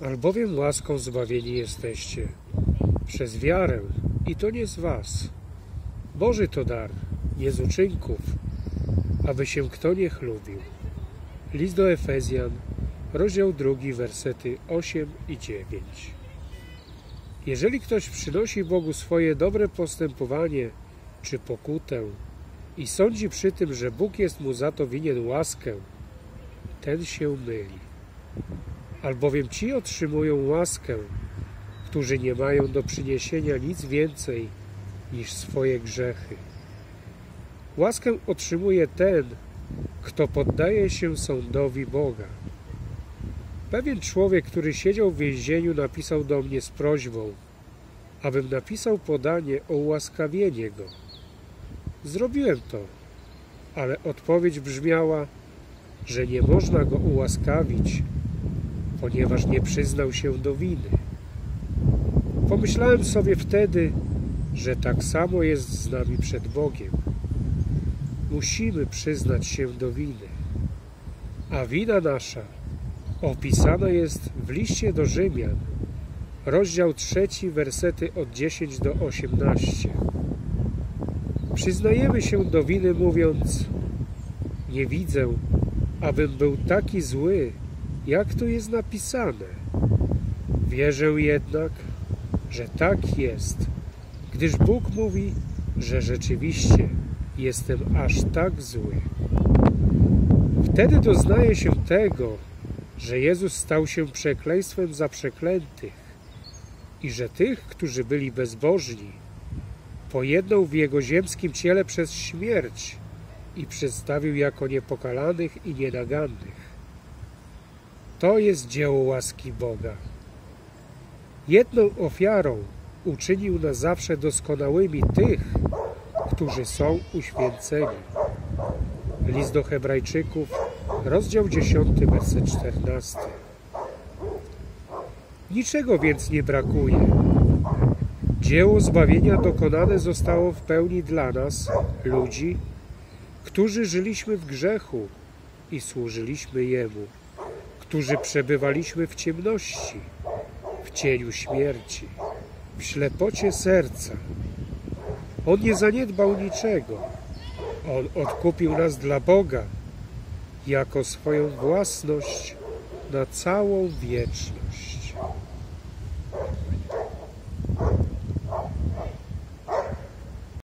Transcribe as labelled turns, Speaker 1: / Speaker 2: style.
Speaker 1: Albowiem łaską zbawieni jesteście przez wiarę i to nie z was. Boży to dar, nie z uczynków, aby się kto nie chlubił. List do Efezjan, rozdział drugi, wersety 8 i 9. Jeżeli ktoś przynosi Bogu swoje dobre postępowanie czy pokutę i sądzi przy tym, że Bóg jest mu za to winien łaskę, ten się myli. Albowiem ci otrzymują łaskę, którzy nie mają do przyniesienia nic więcej niż swoje grzechy. Łaskę otrzymuje ten, kto poddaje się sądowi Boga. Pewien człowiek, który siedział w więzieniu, napisał do mnie z prośbą, abym napisał podanie o ułaskawienie go. Zrobiłem to, ale odpowiedź brzmiała, że nie można go ułaskawić, ponieważ nie przyznał się do winy. Pomyślałem sobie wtedy, że tak samo jest z nami przed Bogiem. Musimy przyznać się do winy, a wina nasza opisana jest w liście do Rzymian, rozdział trzeci, wersety od 10 do 18. Przyznajemy się do winy mówiąc nie widzę, abym był taki zły, jak tu jest napisane. Wierzę jednak, że tak jest, gdyż Bóg mówi, że rzeczywiście jestem aż tak zły. Wtedy doznaję się tego, że Jezus stał się przekleństwem za przeklętych i że tych, którzy byli bezbożni, pojednał w Jego ziemskim ciele przez śmierć i przedstawił jako niepokalanych i nienagannych. To jest dzieło łaski Boga. Jedną ofiarą uczynił na zawsze doskonałymi tych, którzy są uświęceni. List do Hebrajczyków, rozdział 10, werset 14. Niczego więc nie brakuje. Dzieło zbawienia dokonane zostało w pełni dla nas, ludzi, którzy żyliśmy w grzechu i służyliśmy Jemu, którzy przebywaliśmy w ciemności, w cieniu śmierci, w ślepocie serca. On nie zaniedbał niczego. On odkupił nas dla Boga jako swoją własność na całą wieczność.